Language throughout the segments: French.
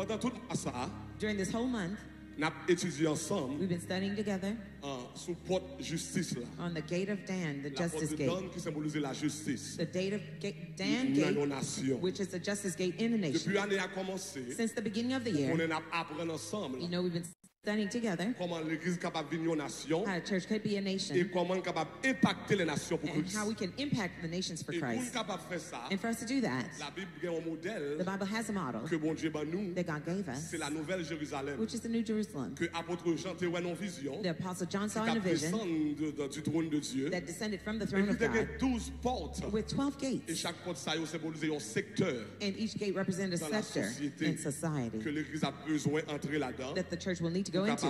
Pendant tout ça, During this whole month, nous avons étudié ensemble we've been studying together uh, sous porte justice là. on the gate of Dan, the La justice gate. Dan qui symbolise la justice. The gate of ga- Dan gate, nations. which is the justice gate in the nation. Depuis l'année a commencé, Since the beginning of the on year, en a appris ensemble you know, we've been studying together comment l'église capable de venir aux nations how a church could be a et nation comment capable d'impacter les nations pour and how we can impact the nations for Et pour Christ. capable faire ça, And for us to do that, la Bible a un the Bible has a model que bon Dieu nous, that God gave us, c'est la nouvelle Jérusalem. which is the New Jerusalem. Que apôtre Jean en vision, The Apostle John saw in a vision descend de- de- du trône de Dieu. that descended from the Et throne of il y a God 12 portes. with 12 Et gates, chaque porte ça y symbolise un secteur and each gate represented a sector in society que l'église a besoin d'entrer là-dedans that the church will need to go into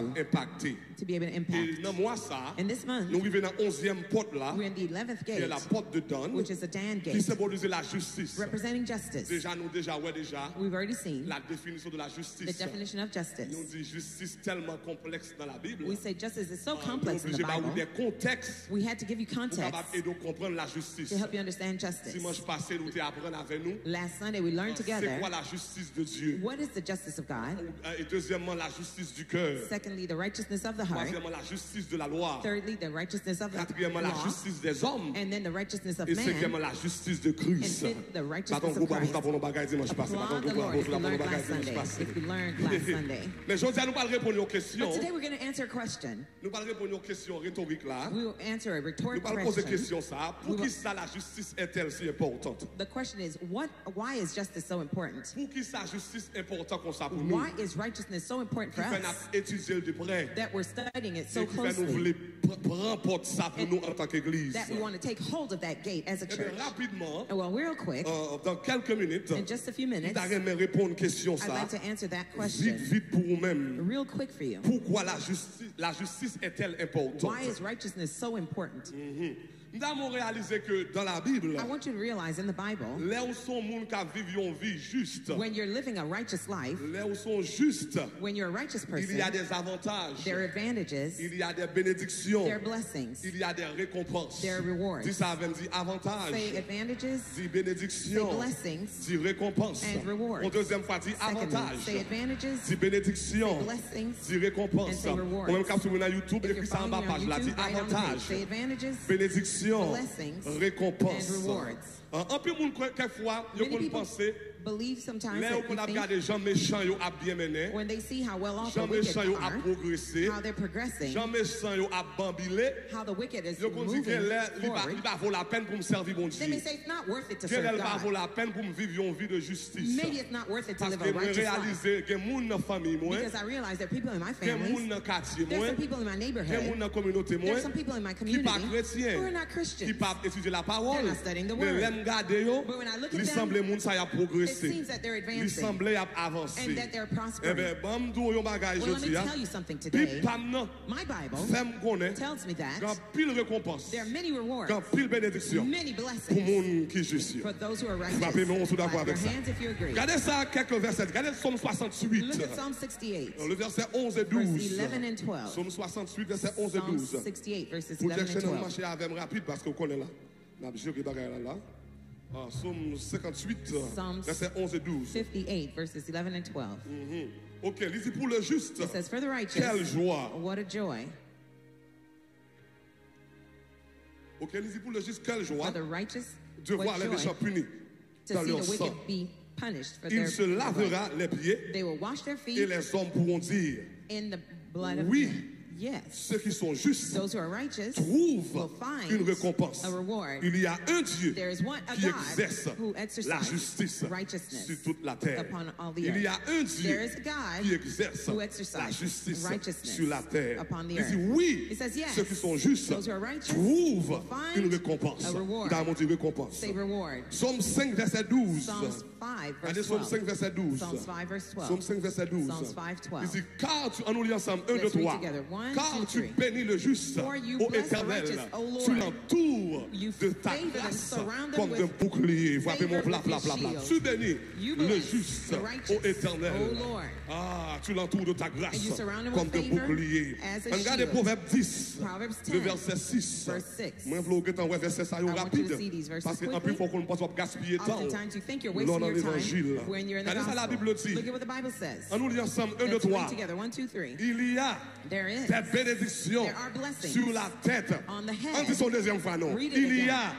be able to impact. Et dans moi ça, And this month, nous vivons dans la 11e porte là, we're in the 11th qui est gate, la porte de Dan, which is the Dan qui gate, symbolise la justice. representing justice. Déjà, nous déjà, ouais, déjà, We've already seen la définition de la the justice. definition of Nous justice. dit justice tellement complexe dans la Bible. We say justice is so Ah, nous complex in the obligés de Bible. des contextes We had to give you pour context capable comprendre la justice. to help you understand justice. Dimanche passé, nous t'ai appris avec nous. Last Sunday, we learned C'est together quoi la justice de Dieu? what is the justice of God? Euh, Et deuxièmement, la justice du cœur. Secondly, the righteousness of the heart. Troisièmement, la justice de la loi. Thirdly, the righteousness of the Quatrièmement, la justice des hommes. And then the righteousness of Et man. cinquièmement, la justice de Christ. And fifth, the righteousness of Christ. pas pour nos bagages dimanche passé. Pas ton Applaud the groupe, Lord pas if you learned last Sunday. If you learned last Sunday. Mais je dis, nous allons répondre aux questions. But today we're going to answer a question. Nous allons répondre aux questions rhétoriques là. We will answer a Nous rhetorical allons poser question. question ça. Pour We qui will- ça la justice est-elle si importante? The question is, what? Why is justice so important? Pour qui ça justice importante comme ça pour nous? Why is righteousness so important for us étudier de près? that we're studying it so closely porte ça pour nous en tant qu'église? that we want to take hold of that gate as a Eh church? rapidement, Well, real quick, euh, dans quelques minutes, in just a few minutes, répondre question I'd ça. like to answer that Vite, question vite pour vous-même. real quick for you. Pourquoi la justice, la justice est-elle importante? Why is righteousness so important? Nous avons réalisé que dans la Bible, I want you to realize in the Bible, là où sont qui vivent une vie juste, when you're living a righteous life, là où sont justes, when you're a righteous il y a person, des avantages, there are advantages, il y a des bénédictions, there are blessings, il y a des récompenses. there are rewards. Dis ça avec dit avantages, Say advantages, dis say bénédictions, blessings, dis récompenses. and rewards. Deuxième fois, dis Secondly, avantages, say advantages, dis bénédictions, blessings, dis récompenses. and say rewards. Ou même quand sur YouTube, écris ça en bas page, là, dis avantages. say advantages, bénédiction, un peu moun quelquefois, yo kon people pense, believe sometimes là qu'on a regardé yo bien mené, when they see how well off yo a progressé, how they're progressing, yo a bambilé, how the wicked is yo kon di moving que là, li pa, forward, li pa vaut la peine pour me servir bon they may Dieu. say it's not worth it to vaut la peine pour me vivre une vie de justice. Maybe it's not worth it to Parce live que a moi righteous life. réalisé que moun dans famille moi, Because I realize there are people in my que moun family, dans quartier there's moi, some people in my que moun dans communauté moi, there's some people in my qui pas community chrétien, who are not qui pas étudier la parole. They're not studying the Mais word. m gade yo, li semble moun sa ya progresse. Li semble ya avanse. Ebe, ban m dou yo bagay joti ya, pi pam nan, fem konen, gan pil rekompans, gan pil benediksyon, pou moun ki jisye. Papi, moun sou d'akwa avek sa. Gade sa kek verset, gade som 68, le verset 11 et 12. Som 68, verset 11 et 12. Pou dek chen an mache avem rapide, paske ou konen la. Nabjou ki bagay la la. Ah, Somme 58, Psalms verset 11 et 12. 58, verses 11 and 12. Ok, lisez pour le juste. It says, For the Quelle joie. what a joy. Ok, lisez pour le juste, quelle joie For the righteous, de voir les méchants punis to dans see leur the sang. wicked be punished for Il their se lavera les pieds They will wash their et feet les hommes pourront dire in the blood of Oui. Yes. ceux qui sont justes Those who are righteous trouvent will find une récompense. a reward. Il y a un Dieu There is one, a qui God exerce who la justice righteousness sur toute la terre. upon all the Il y a earth. un There Dieu is a God qui exerce who la exercises justice righteousness sur la terre. upon the Il dit earth. oui, says, yes, ceux qui sont justes those who are righteous trouvent will find une récompense. a reward. Dans récompense. Say reward. Psaume 5, verset 12. Psalms 5, Regardez verse Psaume 12. 5, verset 12. Psalms 5, verse 12. Psaume 5, verset 12. Psalms 5, 12. Il dit, car tu, en nous lit ensemble, 1, 2, Let's read 3. Car tu bénis le juste, ô éternel. Tu l'entoures de ta grâce comme d'un bouclier. Mon plat, plat, plat, plat. Tu bénis le juste, ô éternel. Ah, tu l'entoures de ta grâce comme d'un bouclier. Regardez. Proverbe 10, Proverbs le 10, verset 6. verse 6. Moi, je veux que verset ça rapide. Parce qu'en plus, il faut qu'on ne passe pas gaspiller temps. Wasting dans l'évangile. time when you're in the Regardez ça, la Bible dit. Look at what the Bible says. On nous lit ensemble, 1, 2, Let's read 3. together. One, two, three. Il y a. des bénédictions sur la tête. on dit son deuxième fois, non. Il y a,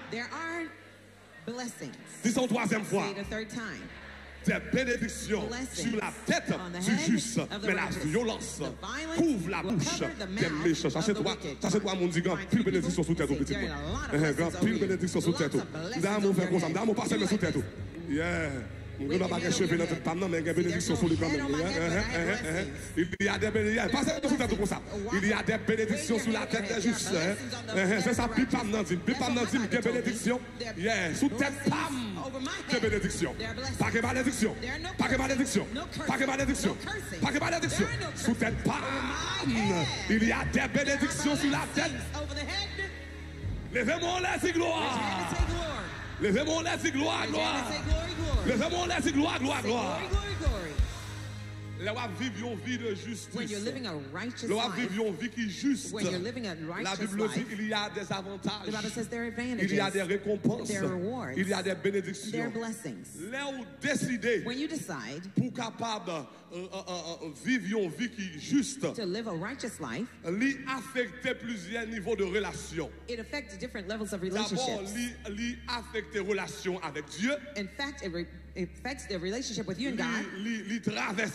dis son troisième fois, des bénédictions sur la tête du juste. Mais la violence couvre la bouche des méchants. Ça, c'est toi, ça, c'est toi, mon dit, grand pile bénédiction sous tête, petit Eh, Grand pile bénédiction sous tête. Dame, on fait comme ça. Dame, on passe sous tête. Yeah. Mwen nou nan bagay cheve nan tout pam nan men gen benediksyon founi pam men. Il y a de benediksyon, pasè nou sou tètou kon sa. Il y a de benediksyon sou la tèt de jous. Se sa bi pam nan dim, bi pam nan dim gen benediksyon. Sou tèt pam gen benediksyon. Pake malediksyon, pake malediksyon, pake malediksyon, pake malediksyon. Sou tèt pam, il y a de benediksyon sou la tèt. Levè moun lè si gloa. Levemos honra, glória, glória. Levemos honra, glória, glória, glória. Là, on vit une vie de When justice. you're living a righteous Là, life, vit une vie qui est juste. La Bible dit qu'il y a des avantages. the Bible says there are Il y a des advantages, récompenses. Il y a des bénédictions. blessings. Là où décider When you decide pour capable euh, euh, euh, vivre une vie qui est juste, to live a righteous life, lui affecter plusieurs niveaux de relations. it affects different levels of D'abord, lui affecter relation avec Dieu. In fact, it, affects the relationship with you and God.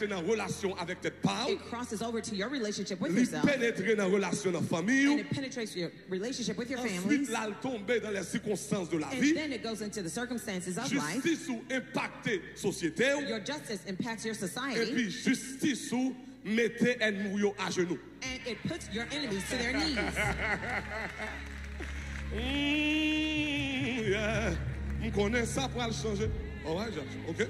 Dans relation avec tes parents. It crosses over to your relationship with yourself, pénétrer dans relation dans la famille. and it penetrates your relationship with your Ensuite, là, tomber dans les circonstances de la and vie. then it goes into the circumstances of life. Justice ou impacter société. Your justice impacts your Et society, puis justice ou mettez ennemis à genoux. and it puts your enemies to their knees. Mm, yeah. Je connais ça pour le changer. All right, Josh. OK?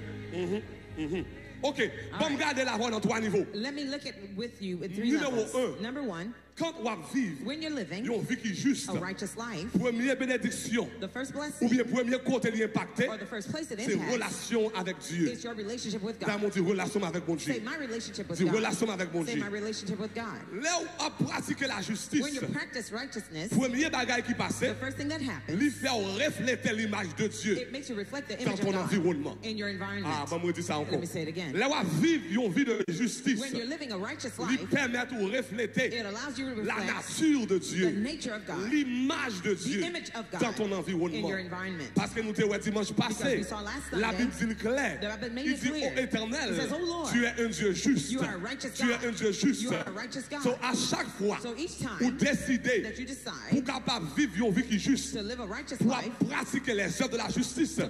Mhm, mhm. OK. Bon, me garder la voix dans trois niveaux. Let me look at with you three Numéro levels. un. Number one, Quand on vivre when you're living une vie qui juste, a righteous life, première bénédiction, the first ou blessing bien premier côté qui impacté, or the first place it c'est relation avec Dieu. is your relationship with God. relation avec mon Say Dieu. my relationship with Dis God. relation avec mon Say Dieu. my relationship with God. Là où on pratique la justice, When you practice righteousness, premier bagage qui passe, the first thing that happens, lui fait refléter l'image de Dieu. it makes you reflect the Dans image ton of God environnement. in your Ah, environment. bah, moi, dis ça encore. Let me say it again. Là où on vit une vie de justice, When you're living a righteous lui life, permet de refléter la nature de the Dieu, nature of God l'image de Dieu dans ton environnement. Parce que nous te ouais dimanche passé, la Bible dit clair. Il it dit, clear. ô éternel, It says, "O Lord, tu es un Dieu juste. Tu es un Dieu juste. You are a righteous God." So, à chaque fois that you pour capable vivre une vie qui est juste, pour pratiquer les œuvres de la justice,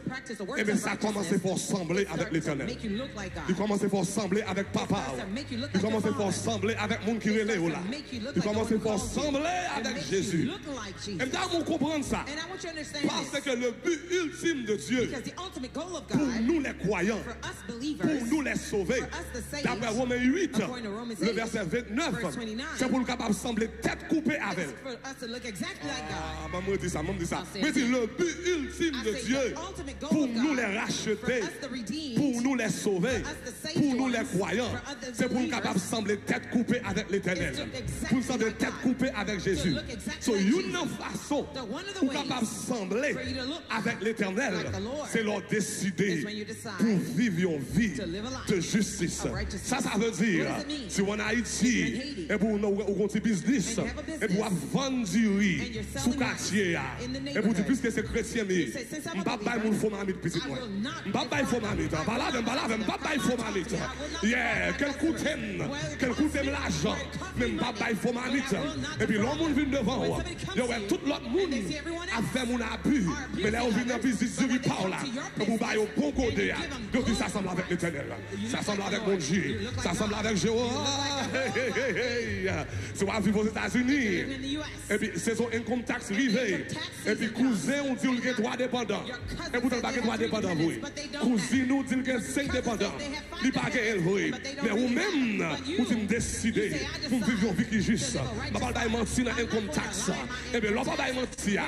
works eh bien, ça righteousness, pour sembler avec l'éternel. Make you look like Il God. commence pour sembler avec papa. starts to make you look Il like your commence pour father. sembler avec mon qui relève là. to make you look Il like the commence one who pour calls you. sembler It avec Jésus. Et Jesus. maintenant, on comprend ça. Parce que le but ultime de Dieu, pour nous les croyants, pour nous les sauver, d'après Romains 8, according to Romans le 8, verset 29, verse 29, c'est pour le capable de sembler tête coupée avec. Ah, moi, dis ça, moi, dis ça. Mais again. le but ultime de Dieu, pour nous les racheter, pour nous les saved pour nous les croyants, c'est pour nous capables de sembler tête coupée avec l'éternel. Pour nous sembler tête coupée avec Jésus. So, une façon pour capable de sembler avec l'éternel, c'est leur décider pour vivre une vie de justice. Ça, ça veut dire, si on Haïti, you're in Haiti, et pour nous, ou un business, et pour vendre du riz sous quartier, et pour dire, puisque c'est chrétien, I'm a m'pas pas believer, mon faux mamite petit moi. will not M'pas pas faux mamite. I them. pas will not Yeah, quel them. t'aime, quel coût t'aime me- l'argent, well, it costs mais me m'pas money, pas will not Et puis l'homme vient devant, to ouais, you, tout l'autre monde a fait mon abus, mais là on vient others, business your et vous baillez au bon côté, them donc ça semble avec l'éternel, You ça semble avec mon. Dieu, ça semble avec Jéhovah. C'est on vivre aux États-Unis. Et puis, saison income tax rivé. Et puis, cousin, on dit qu'il y a droit dépendant. Cousin Et pourtant, said pas droit indépendant. Li pa gen el voye. Men ou men, ou ti m deside pou m viv yon vi ki jis. Ma pal bay manti nan enkom tax. Eh Ebe, lò pa bay manti ya.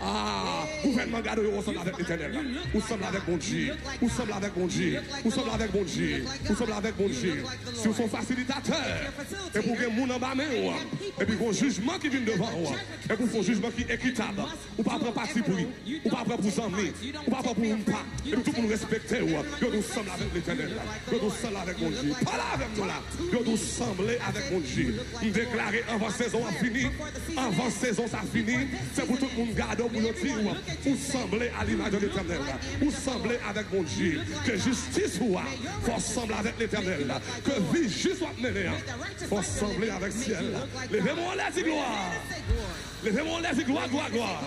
Ah, gouvernement gado yo ou semble avèk l'Eternel. Bon ou semble avèk bon Diyo. Ou semble avèk bon Diyo. Ou semble avèk bon Diyo. Ou semble avèk bon Diyo. Si ou son fasilitateur, e pou gen moun an ba men ou an. E pi kon jujman ki vin devan ou an. E pou son jujman ki ekitab. Ou pa apre pati pou yi. Ou pa apre pou zanmi. Ou pa apre pou mpa. E pi tout pou nou respekte ou an. Yo nou avec l'éternel, que nous sommes avec mon Dieu. Pas là avec nous là, que nous sommes avec mon Dieu. Déclarer avant saison a fini, avant saison ça fini, c'est pour tout le monde garder pour nous dire, ou sembler à l'image de l'éternel, ou sembler avec mon Dieu, que justice soit, faut sembler avec l'éternel, que vie juste soit menée, faut sembler avec ciel. Levez-moi dit gloire. Levez-moi dit gloire, gloire, gloire.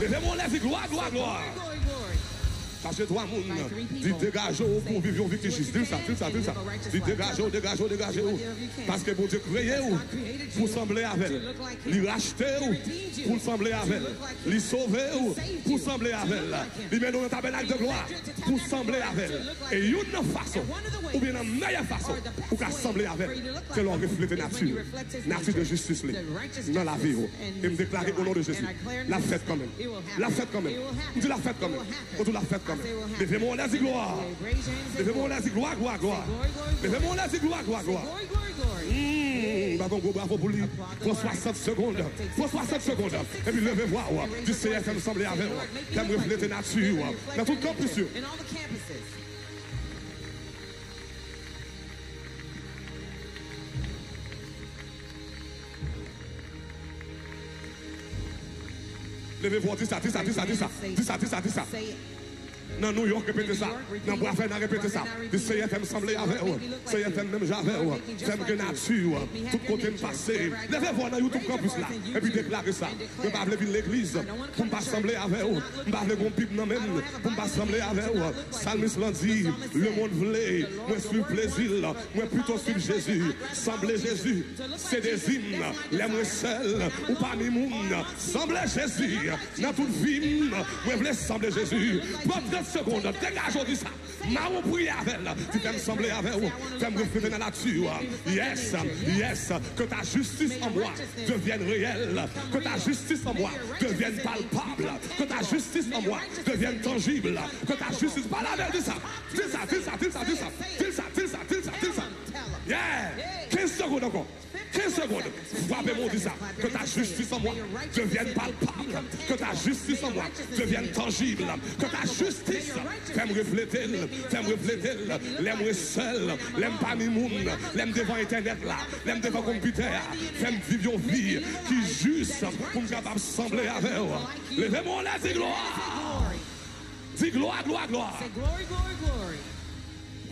Levez-moi dit gloire, gloire, gloire. Parce que toi, moun, dis dégagez-vous pour vivre vie qui. Dis ça, dis ça, dis ça. Dis dégagez-vous, dégagez-vous, dégagez-vous. Parce que bon Dieu créé vous pour sembler avec. Lui racheter vous pour sembler avec. Lui sauver vous pour sembler avec. Lui met dans le tabernacle de gloire pour sembler avec. Et une façon, ou bien une meilleure façon, pour qu'à sembler avec, c'est leur refléter nature. Nature de justice dans la vie. Et me déclarer au nom de Jésus. La fête quand même. La fête quand même. Dis la fête quand même. Ou tu la fête quand même. Levez-moi là, dis gloire. Raise your hands. Levez-moi là, dis gloire, gloire, gloire. Levez-moi là, dis gloire, gloire, gloire. Mmh, bravo, bravo pour lui. Pour 60 secondes. Pour 60 secondes. Et puis levez voir. Du CFM semblé avec. T'aimes refléter nature. Dans tout campus. In all the campuses. Levez voir, dis ça, dis ça, dis ça, dis ça. Dis ça, dis dis. Dans New York, répétez ça. Dans Boisfait, répétez ça. Du CFM semblé avec. CFM même j'avais. J'aime que nature. Tout côté me passer. Levez voir dans YouTube campus là. Et puis déclarez ça. Je ne pas venir l'église. Pour ne pas sembler avec. Je ne pas venir pipe non même. Pour ne pas sembler avec. Salmis l'a dit. Le monde voulait. Moi, suis plaisir. Moi, plutôt suis Jésus. Sembler Jésus. C'est des hymnes. Moi seul. Ou parmi moun. Sembler Jésus. Dans toute vie. Moi, voulais sembler Jésus. 30 secondes, dégage aujourd'hui ça. M'a prier avec elle. tu t'aimes sembler avec vous, t'aimes refléter dans la nature. Yes, yes, que ta justice en moi devienne réelle. Que ta justice en moi devienne palpable. Que ta justice en moi devienne tangible. Que ta justice palpable. Dis ça, dis ça, dis ça, dis ça, dis ça, dis ça, dis ça, dis ça, dis ça. Yeah, 15 secondes encore. 20 secondes, frappez mon visage. Que ta justice en moi devienne palpable. Que ta justice en moi devienne tangible. Que ta justice fais-me refléter, fais-me refléter. L'aime seul, l'aime pas mimoun, l'aime devant internet là, l'aime devant computer. Fais-me vivre une vie qui juste pour me capable de sembler avec. Levez-moi là, dis gloire. Dis gloire, gloire, gloire.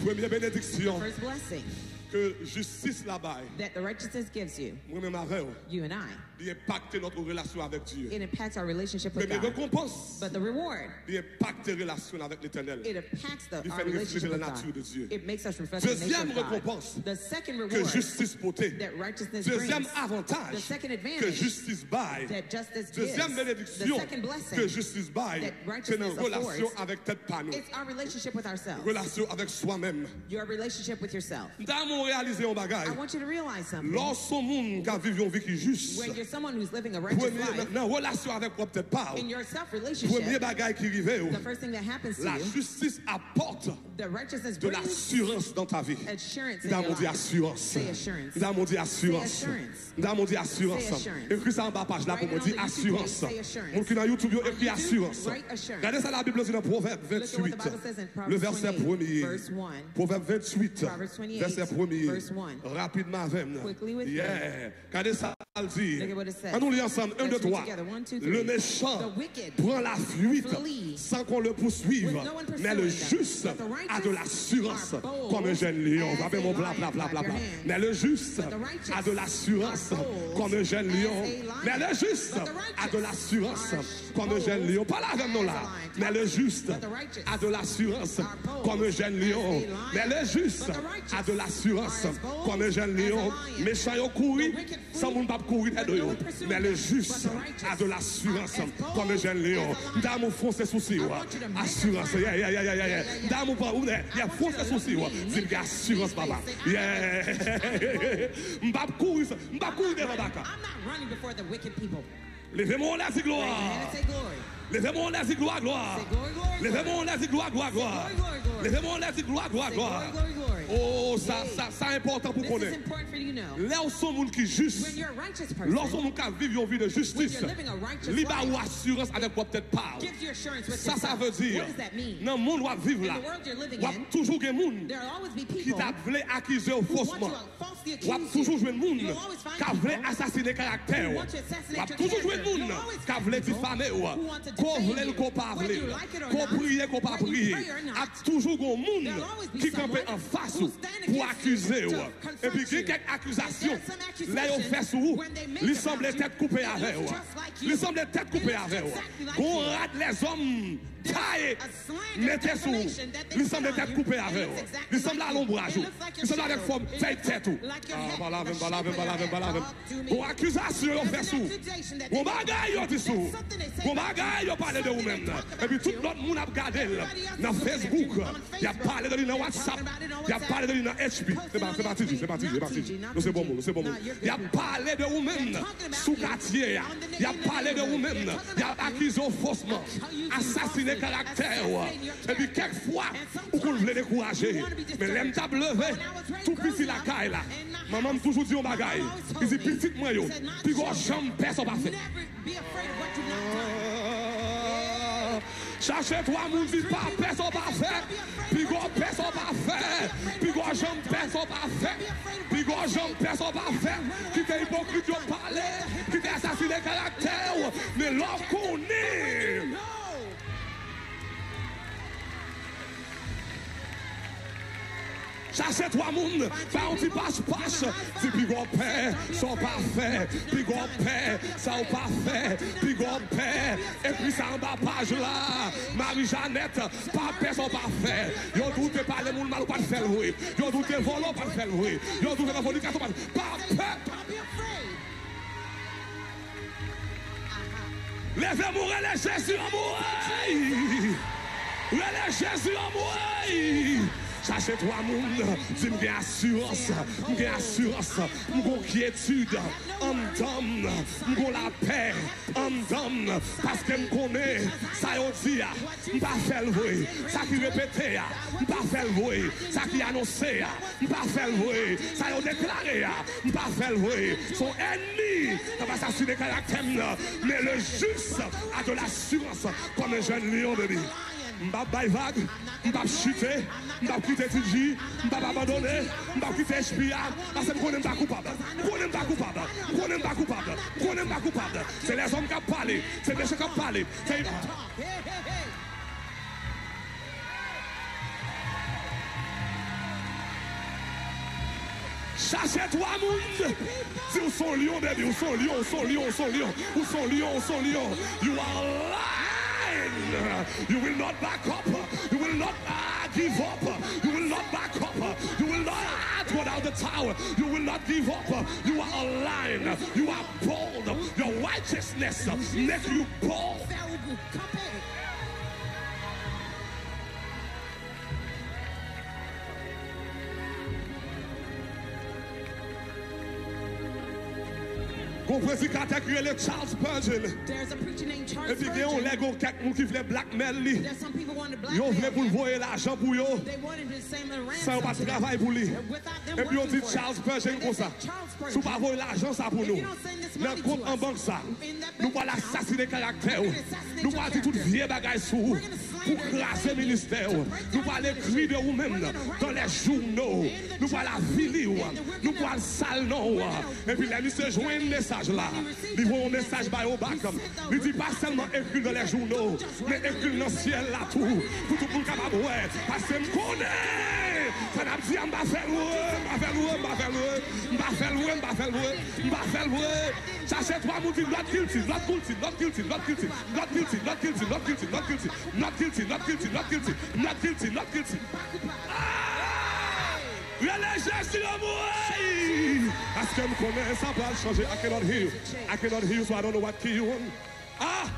Première bénédiction. First blessing. Que justice là-bas, that the righteousness gives you, moi-même avec you and I, il impacte notre relation avec Dieu. it impacts our relationship with Première God. récompense, But the reward, il impacte la relation avec l'éternel. it impacts the, Il our fait refléter relationship la nature de God. Dieu. It makes us reflect the nature Deuxième of God. récompense The second que reward justice portée. that righteousness Deuxième brings, avantage the second que advantage justice baille. that justice Deuxième gives, bénédiction the second blessing, que justice baille, that c'est righteousness relation affords, avec tête pas nous. it's our relationship with ourselves, Relation avec soi-même. your relationship with yourself. Dans mon réaliser un bagage, I want you to realize something. lorsqu'on monde qui a vécu une vie qui est juste, you're someone who's living a righteous life. Dans relation avec pas. In your self relationship. The first thing that happens to la you. Justice apporte. The righteousness de l'assurance dans ta vie. Assurance. Nous avons dit assurance. Nous avons dit assurance. Nous avons dit assurance. Écris ça en bas page là pour me dire assurance. Mon qui dans YouTube écrit assurance. Regardez ça la Bible dit dans Proverbe 28. Le verset 1er. Proverbe 28. Verset 1er. Rapidement avec. Yeah. Regardez ça dit. Allons lire ensemble. 1, 2, 3. Le méchant prend la fuite sans qu'on le poursuive. Mais le juste a de l'assurance comme un jeune lion. Mon bla. Mais le juste a de l'assurance comme un jeune lion. Mais le juste a de l'assurance comme un jeune lion. Pas là avec nous là. Mais le juste a de l'assurance comme un jeune lion. Mais le juste a de l'assurance comme un jeune lion. Méchant, il courir sans mon pas courir. yo, men le jus a de l'assurance, kon le jen le yo. Dam ou fon se souci yo, assurance, ye, ye, ye, ye, ye. Dam ou pa ou de, ye, fon se souci yo, zil ge assurance baba. Ye, mbap kou, mbap kou de vabaka. Levemo la zi gloa. Laissez mon laisse gloire, gloire. Laissez mon laisse gloire, gloire, gloire. Laissez mon laisse gloire, gloire, gloire. Oh, ça, ça, ça important pour connaître. Là où sont les gens qui juste, là où sont les gens qui vivent une vie de justice, libre ou assurance avec votre tête pas. Ça, ça veut dire, dans le monde où vous vivez là, il y a toujours des gens qui t'appellent accuser faussement. Il y a toujours des gens qui veulent assassiner caractère. Il y a toujours des gens qui veulent diffamer. qu'on veut, qu'on pas veut, qu'on prie, qu'on pas prier, a toujours un monde qui campe en face pour accuser. Et puis, il y a quelques accusations, là, ils fait sur vous, ils semblent tête coupée avec vous. Ils semblent tête coupée avec vous. Qu'on rate les hommes taillé, mettez sous. Il semble être coupé avec. Il semble à l'ombrage. Il semble avec forme. Tête, ah, tête. Voilà, voilà, voilà, voilà. Bon, accusation, on fait sous. Bon, bagaille, on dit sous. Bon, bagaille, on parle de vous-même. Et puis tout notre monde a regardé dans Facebook. Il a parlé de lui dans WhatsApp. Il a parlé de lui dans HP. C'est pas Tiji, c'est pas Tiji, c'est pas Tiji. Non, c'est bon, c'est bon. Il a parlé de vous-même sous quartier. Il a parlé de vous-même. Il a accusé faussement. Assassiné caractère. Et puis quelquefois, vous voulez décourager. Mais l'aime t'a levé. Tout petit la caille là. Maman m'a toujours dit au bagaille. Il dit petit moi yo. Puis gros jambe personne pas fait. Not done. Cherchez-toi, mon dit pas, personne pas fait. Puis gros personne pas fait. Puis gros jambe personne pas fait. Puis gros jambe personne pas fait. Qui t'es hypocrite, yo parlé. Qui t'es assassiné caractère. Mais l'homme qu'on est. Sa se twa moun, pa ou pi pas-pas Di pi gwa pe, sa ou pa fe Pi gwa pe, sa ou pa fe Pi gwa pe, e pi sa an ba paj la Marie-Jeannette, pa pe sa ou pa fe Yo doute pa le moun mal ou pa te fel woy Yo doute volo pa te fel woy Yo doute la vonika sou pa te Pa pe Leve mou rele Jésus an mou ay Rele Jésus an mou ay sa jè twa moun, di m gen asyros, m gen asyros, m gon kietude, an dam, m gon la per, an dam, paske m konè, sa yo di ya, ah, m pa fel vwe, sa ki repete ya, ah, m pa fel vwe, sa ki anose ya, ah, m pa fel vwe, sa yo deklare ya, m pa fel vwe, son enmi, nan pa sa sune karakterm nan, men le jus a de l'asyros, kon men jen lion bebi. M pa bay vag, m pa chute, Mbap kite TJ, mbap abandone, mbap les Si lion, baby, ou lion, ou son lion, ou son lion, ou son lion, ou son lion. You are lying! You will not back up, you will not give up. You will not back up. You will not throw down the tower. You will not give up. You are a lion. You are bold. Your righteousness make you bold. Mon prédicateur qui est Charles Puzzle. Et puis, il y a un lego blackmail. Ils voulaient pour voyer l'argent pour eux. Ça pas travail pour. Et puis, on dit Charles comme ça. Vous ne l'argent, ça pour nous. Le compte en banque, ça. Nous assassiner caractère. Oh. Nous allons dire toutes vieilles bagages sur pour classer ministère. Nous allons écrire de nous-mêmes dans les journaux. Nous allons vilir, nous allons salon. Et puis là, nous se joignent message là. Ils vont un message par au bac. Ils ne disent pas seulement écrire dans les journaux, mais écrire dans le ciel là tout. Pour tout le monde capable de Parce que je connais. Fè nap diyan mba fèl wè, mba fèl not guilty, not guilty, not guilty, not guilty, not guilty, not guilty, not guilty, not guilty, not guilty, not guilty, not guilty, not guilty, not guilty. I cannot heal, I cannot heal so I don't know what key you want. Ah!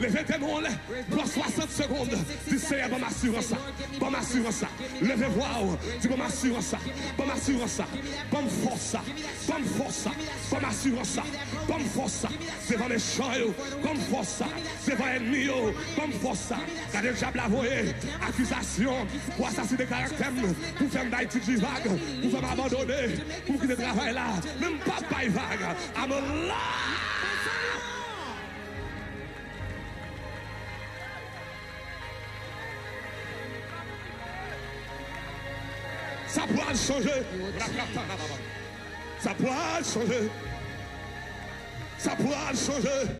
Levez tes mains en l'air. Prends 60 secondes. Dis Seigneur, bon m'assurance ça. Bon m'assurance ça. Levez voir. Dis bon m'assurance ça. Bon m'assurance ça. Bon force ça. Bon force ça. Bon m'assurance ça. Bon force ça. Devant les champs, bon force ça. Devant l'ennemi, bon force ça. Quand le diable a voyé, accusation pour assassiner caractère, pour faire d'Haïti du vague, pour faire m'abandonner, pour quitter le travail là. Même pas vague. I'm alive. Ça pourra changer. Ça pourra changer. Ça pourra changer.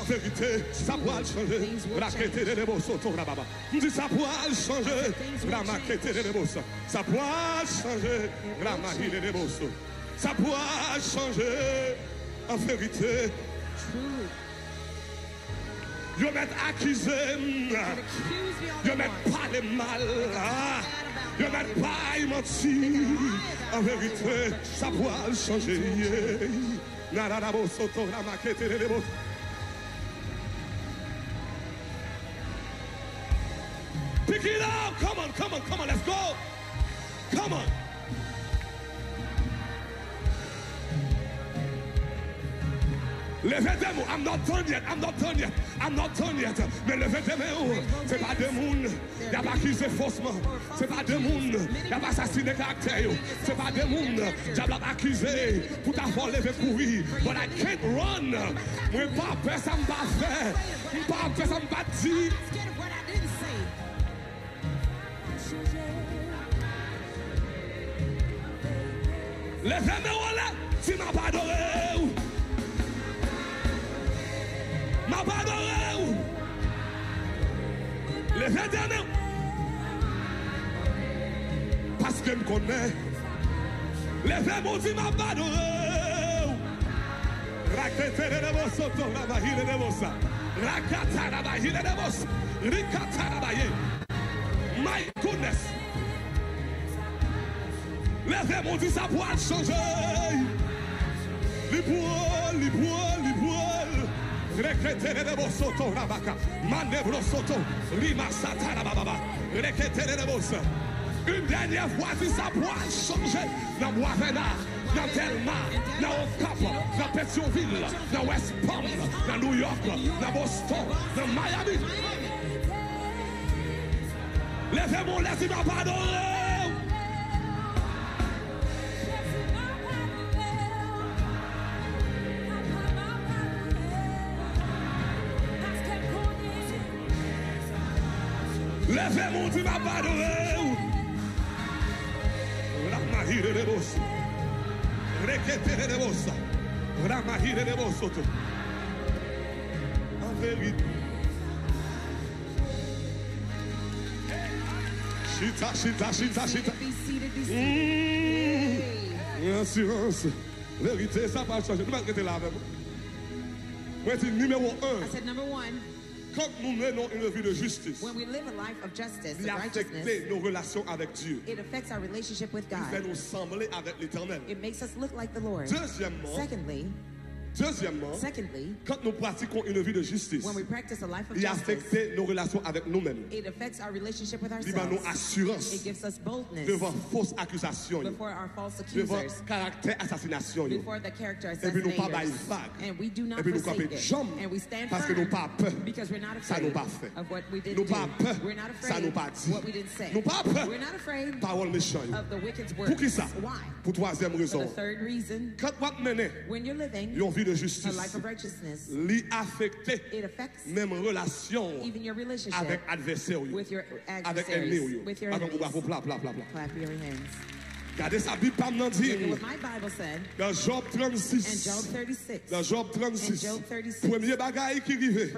En vérité, ça pourra changer. Raquette de l'ébo, soto, rababa. On dit ça pourra changer. Ramaquette de l'ébo, ça. Pourra changer. Ramahi de l'ébo, so. Ça pourra changer. En vérité, yo m'être accusé. Yo you m'être parlé mal. Yo m'être pas menti. En vérité, ça pourra changer. Nararabo, soto, ramaquette de l'ébo. Pick it up. Come on, come on, come on. Let's go. Come on. Leve te mou, I'm not done yet, I'm not done yet, I'm not done yet. Me leve te mè ou, se pa de moun, ya pa kize fosman. Se pa de moun, ya pa sasine karakter yo. Se pa de moun, diabla pa kize, pou ta fon leve koui. But I can't run, mwen pa pe sa mba fe, mwen pa pe sa mba di. Leve mè ou la, si mwa pa adore. pa adore ou. Non. Le fèdène. Paske m konè. Le fè bon di ma pa adore ou. Rakete de devo soto la bahine devo sa. Rakata la bahine devo sa. Rikata la bahine. My goodness. Le fè bon di sa pou al chanje. Li pou ou, li pou ou, Reketele de bosoto rabaka. Mande brosoto. Rima satana bababa. Reketele de bosoto. Un denye fwa di sa pou a chanje nan Wavena, nan Delma, nan Okap, nan Petionville, nan West Palm, nan New York, nan Boston, nan Miami. Leve moun lesi mwen padone. Levez mon Dieu, m'a pardonné. Ramahire de bossa. Requetere de bossa. Ramahire de bossa. En. Chita, chita, chita, chita. Mmh. Assurance. Vérité, ça va changer. Nous allons rester là avec. Moi, c'est numéro un. I said, number one, Quand nous menons une vie de justice, when we live a life of justice il affecte nos relations avec Dieu. it affects our relationship with Il fait God. nous sembler avec l'éternel. It makes us look like the Lord. Deuxièmement, Secondly, deuxièmement, secondly, quand nous pratiquons une vie de justice, when we practice a life of il justice, affecte nos relations avec nous-mêmes. it affects our relationship with Il va nous ourselves. assurance It gives us boldness devant fausse accusation, before our false devant accusers, caractère assassination. before the character Et puis nous pas vague. And we do Et not puis nous camper. And we stand Parce que nous pas peur. because we're not Ça nous afraid pas fait. of what we didn't Nous pas peur. We're not Ça afraid nous pas dit. what we didn't say. Nous pas peur. We're not afraid Parole méchante. of the wicked's Pour qui ça? Why? Pour troisième For raison. the third reason, Quand vous menez when you're living de justice, li affecte même relation even your relationship avec adversaire avec ennemi Avec pla pla pla pla. Gade sa bib pam nan dim. Dan Job 36. Dan Job 36. Premye bagay ki rive.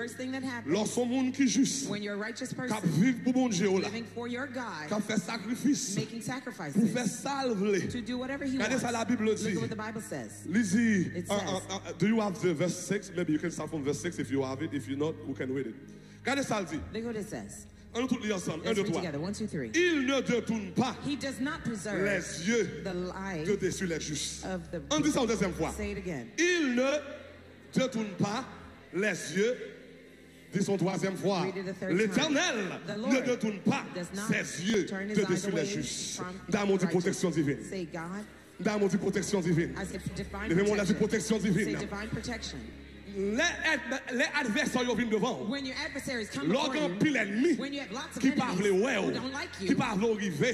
Lors son moun ki jus. Kap viv pou bon Dje ou la. Kap fe sakrifis. Pou fe salvele. Gade sa la bib lo di. Li di, do you have the verse 6? Maybe you can start from verse 6 if you have it. If you not, we can read it. Gade sa li di. Look what it says. Tous les ensemble. Un, deux, trois. Il ne détourne pas He does not preserve les yeux the life de dessus les justes. On dit ça une deuxième fois. Say it again. Il ne détourne pas les yeux. Dis son troisième fois. L'éternel ne détourne pas ses yeux de dessus les justes. mon dit protection divine. Say God. Dans mon dit protection divine. Levez-moi la protection. divine. Le adversor yo vin devan Lò gen pil enmi Ki pa vle wè ou Ki pa vle ou rive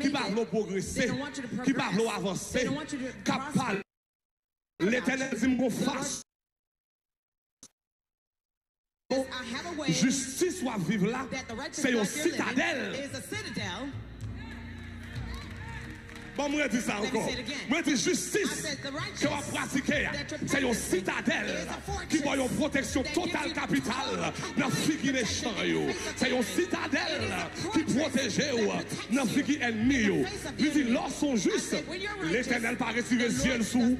Ki pa vle ou progresse Ki pa vle ou avanse Kap pal L'Eternel zim kon fache Justis wap vive la Se yon citadel. Bon mwen di sa ankon. Mwen di justis ke wap pratike ya. Se yon sitadel ki bo yon proteksyon total kapital nan figi nechan yo. Se yon sitadel ki proteje yo nan figi enmi yo. Li di lor son just. L'Eternel pa retive zyen sou.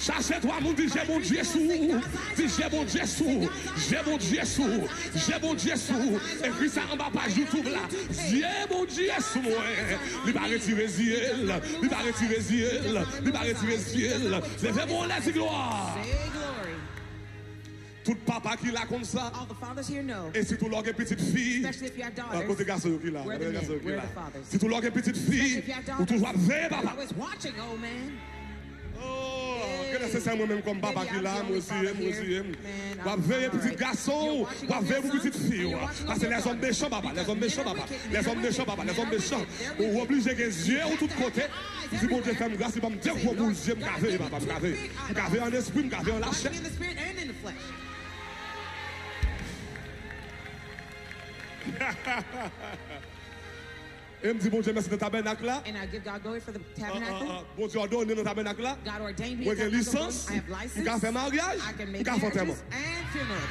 From you. Cherchez-toi, mon Dieu, j'ai mon Dieu sous. Dis, j'ai mon Dieu sous. J'ai mon Dieu sous. J'ai mon Dieu sous. Et puis ça en bas page YouTube là. J'ai mon Dieu sous moi. Il va retirer ziel. Il va retirer ziel. Il va retirer ziel. Levez-moi la gloire. Tout papa qui l'a comme ça. All the fathers here know, Et si tout l'orgue petite fille. especially if you have Ah, côté daughters, garçon qui là. We're côté the garçon men, qui we're là. the fathers. Si tout l'orgue petite fille. Ou toujours veille papa. oh Gade se se mwen menm kom baba ki la, les les les les oblige. Si lache. Ha ha ha ha. Et me dit, bon Dieu, merci de tabernacle là. And I give God glory for the ah, ah, ah. tabernacle. Uh, uh, uh, bon Dieu a donné le tabernacle là. God ordained me. Moi j'ai licence. I have license. Moi faire mariage. I can make marriages and funerals.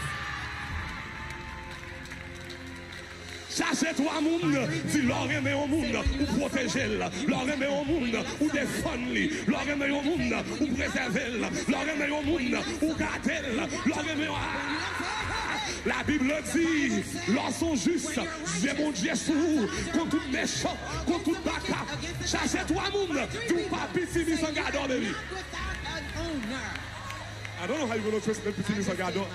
Cherchez trois mondes, dis oh, leur aimé au monde, ou protégez-le, leur aimé au monde, ou défendez-le, leur aimé au oh, monde, ou préservez-le, leur aimé au monde, ou gardez-le, leur aimé au monde. La Bible dit, lorsqu'on juste, j'ai mon Dieu sous, contre tout méchant, contre tout baka. Cherchez-toi monde, tout pas petit, sans owner. I don't know how you're going to trust the petit, sans gardon.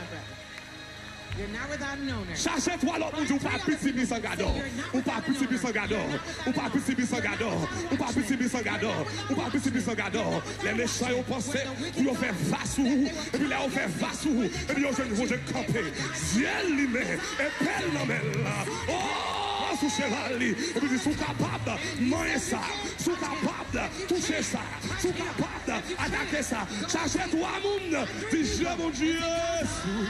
Sa se to alot moun di ou pa pisibi san gado Ou pa pisibi san gado Ou pa pisibi san gado Ou pa pisibi san gado Ou pa pisibi san gado Le mechay ou pense pou yo fe vasou E pi le ou fe vasou E pi yo jen roje kampe Zyen li me e pel nan men Oh sou chevali E pi di sou kapab manye sa Sou kapab touche sa Sou kapab atake sa Sa se to a moun Di je moun die sou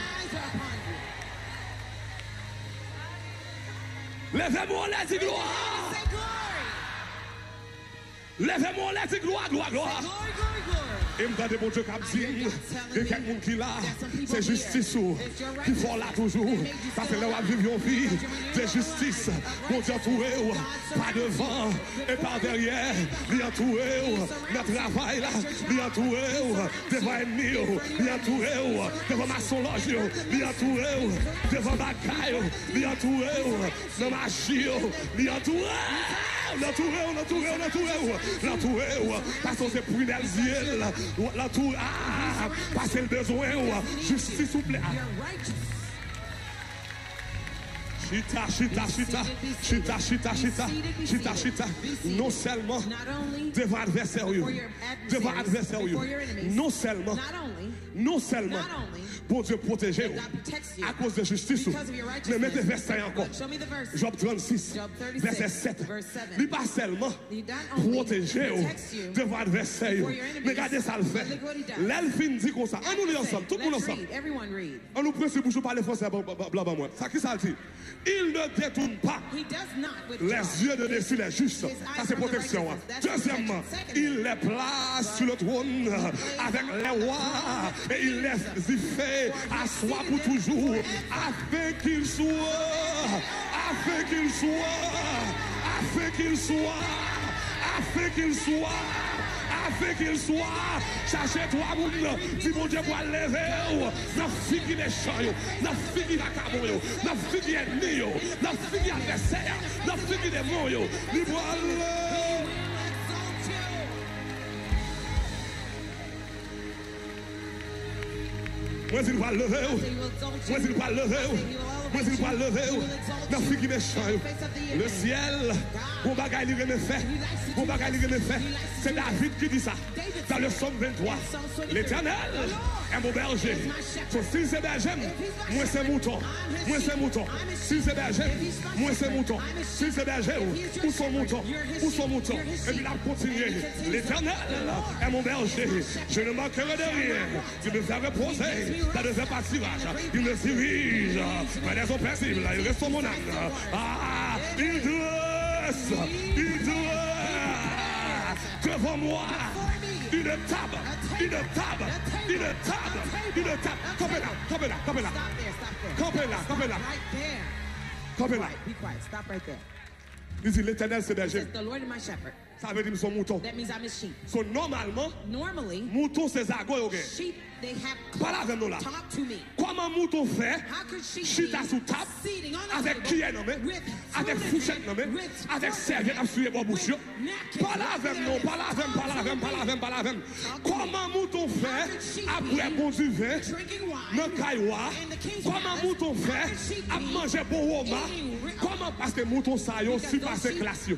Levez-moi la gloire. Leve moun leti gloa, gloa, gloa. E mdade moun djek apzi, e kek moun ki la, se justisou, ki fon la toujou. Pase le wap viv yon vi, de justis, moun djek touwe ou, pa devan, e pa deryen, li an touwe ou, le travay la, li an touwe ou, devan enmi ou, li an touwe ou, devan mason loji ou, li an touwe ou, devan bagay ou, li an touwe ou, devan maji ou, li an touwe ou. La toure ou, la toure ou, la toure ou, la toure ou, pason se prunel zye, la toure, aaa, pase l bezwen ou, justi souple, aaa. Chita, chita, chita, chita, chita, chita, chita, chita, non selman devan adverser ou, devan adverser ou, non selman, non selman, Pour Dieu protéger à cause de justice, mais mettez verset encore. Job 36, Job 36, verset 7. verse 7. Il pas seulement protéger devant enemies, mais regardez ça le fait. L'elfine dit comme ça. On nous lit ensemble, tout le monde ensemble. On nous prend ce bouchon par les français, blablabla. Ça qui ça dit? Il ne détourne pas les yeux de dessus les justes. Ça c'est protection. hein. Deuxièmement, il les place sur le trône avec les rois et il les y fait à soi pour toujours, afin qu'il soit, afin qu'il soit, afin qu'il soit, afin qu'il soit. Afin qu'il soit, cherchez trois mounes, si mon Dieu pour lever, n'a fille qui méchant, n'a fille qui vacabon, n'a fille qui ennemi, n'a fille qui adversaire, n'a fille qui démon, il va lever. Mwen zil pa leve ou, mwen zil pa leve ou, mwen zil pa leve ou, nan fi ki me chan yo. Le siel, mwen bagay li reme fe, mwen bagay li reme fe, se David ki di sa. Dans le psaume 23. L'éternel est mon berger. So, si c'est berger, moi c'est mouton. Moi c'est mouton. Si c'est berger, moi c'est mouton. Si c'est berger, où? Sont moutons? Où sont moutons? Et puis il a continué. L'éternel est mon berger. Je ne manquerai de rien. Tu me fais reposer dans des pâturages. Il me dirige vers des paisibles. Il reste mon âme. Ah, il dresse. Il dresse devant moi Did the taba, did the taba, did a taba, come a taba. Capella, capella, capella. Stop there, stop there. Capella, capella. Right there. Come Be quiet, be quiet. Stop right there. This is later. The Lord is my shepherd. Ça veut dire que son mouton. That means I'm a sheep. So normalement, normally, mouton c'est zago yo Sheep they have Parle avec nous là. Talk to me. Comment mouton fait? How could she chita sous table avec qui est nommé? Avec fourchette nommé? Avec serviette à suivre pour bouche. Parle avec nous, parle avec nous, parle avec nous, parle avec nous, parle avec nous. Comment mouton fait après bon du vin? Dans caïwa. Comment mouton fait à manger bon roma? Comment parce que mouton ça yo surpasse classe yo.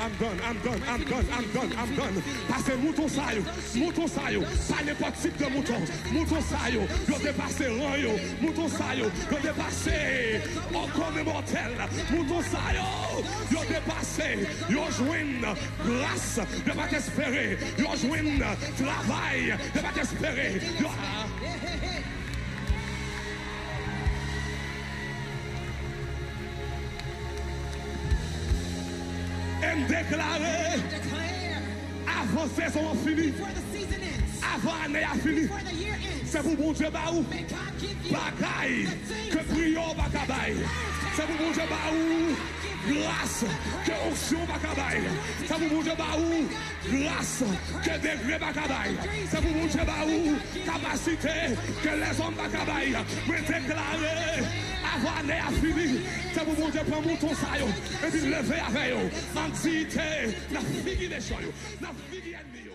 I'm done, I'm done, I'm done, I'm done, I'm done. Pase mouton sa yo, mouton sa yo, pa ne pot tip de mouton. Mouton sa yo, yo depase ran yo, mouton sa yo, yo depase okome motel. Mouton sa yo, yo depase, yo jwen grase, yo bat espere, yo jwen travay, yo bat espere, yo... Deklare Avon sezon an fini. Avon ane an fini Se pou moun je ba ou Bagay Ke priyon baka bay Se pou moun je ba ou Grase Ke oksyon baka bay Se pou moun je ba ou Grase Ke degre baka bay Se pou moun je ba ou Kapasite Ke leson baka bay Mwen deklare avwa ane a fini, te pou moun de pran moun ton sa yo, e di leve ave yo, an ti te, na figi de choy yo, na figi ene yo.